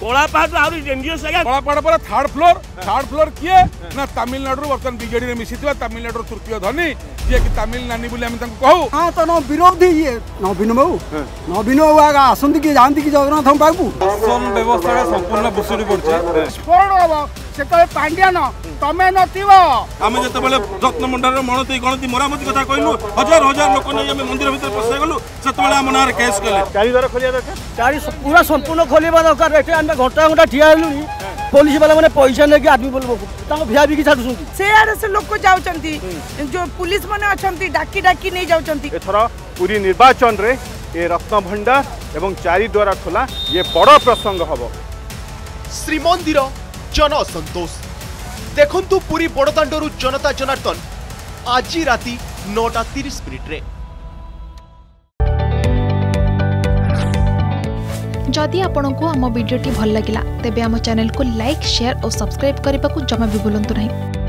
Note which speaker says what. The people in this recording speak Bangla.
Speaker 1: କଳାପାହାଡ଼ ଆହୁରି ଡେଞ୍ଜରସ୍ ଆଜ୍ଞା
Speaker 2: କଳାପାହାଡ଼ ପରେ ଥାର୍ଡ଼ ଫ୍ଲୋର ଥାର୍ଡ଼ ଫ୍ଲୋର କିଏ ନା ତାମିଲନାଡ଼ୁରୁ ବର୍ତ୍ତମାନ ବିଜେଡ଼ିରେ ମିଶିଥିବା ତାମିଲନାଡ଼ୁର ତୃତୀୟ ଧନୀ ଯିଏକି ତାମିଲ ନାନୀ ବୋଲି ଆମେ ତାଙ୍କୁ କହୁ
Speaker 3: ହଁ ତ ନ ବିରୋଧୀ ଇଏ ନବୀନ ବାବୁ ନବୀନ ବାବୁ ଆସନ୍ତି କି ଯାଆନ୍ତି କି ଜଗନ୍ନାଥଙ୍କ ପାଖକୁ
Speaker 4: ବ୍ୟବସ୍ଥାଟା ସମ୍ପୂର୍ଣ୍ଣ ଭୁଷୁଡ଼ି ପଡ଼ୁଛି
Speaker 5: ସ୍ଫୋରଣ
Speaker 3: সেতবে পাণ্ডিয়ান তুমি নথিব
Speaker 4: আমি যেতবেলে রত্নমুন্ডার মণতি গণতি মরামতি কথা কইলু হাজার হাজার লোক নেই আমি মন্দির ভিতরে পশাই গলু সেতবেলে আমার নাঁরে কেস কলে
Speaker 6: চারিদ্বার খোলিয়া দরকার
Speaker 7: চারি পুরা সম্পূর্ণ খোলিবা দরকার এটি আমি ঘন্টা ঘন্টা ঠিয়া হেলুনি পুলিশ বালা মানে পয়সা নেকি আদমি বলবো তাঙ্ক ভিয়া বিকি ছাড়ুছন্তি
Speaker 8: সেয়ারে সে লোক যাওছন্তি যে পুলিশ মানে অছন্তি ডাকি ডাকি নেই যাওছন্তি
Speaker 6: এথর পুরী নির্বাচন রে এ রত্নভণ্ডার এবং চারিদ্বার খোলা ইয়ে বড় প্রসঙ্গ হব
Speaker 9: শ্রীমন্দির जन असंतोष देखु पुरी बड़दाण्डर जनता जनार्दन आज राति नौटा तीस मिनिट्रे
Speaker 10: जदि आपण को आम भिडी भल लगा तेब आम चेल को लाइक सेयार और सब्सक्राइब करने को जमा भी बुलां नहीं